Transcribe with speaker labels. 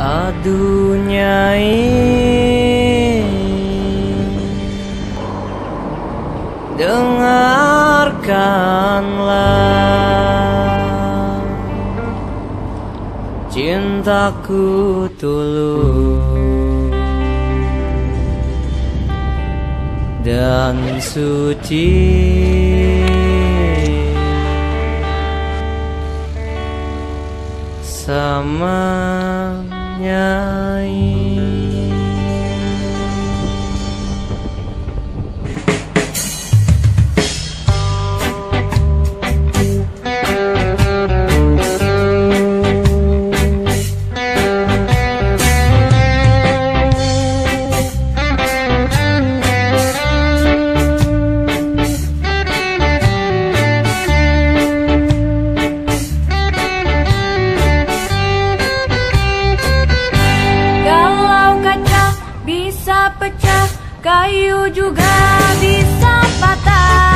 Speaker 1: Aduh nyai Dengarkanlah Cintaku tulus Dan suci Sama
Speaker 2: Kayu juga bisa patah.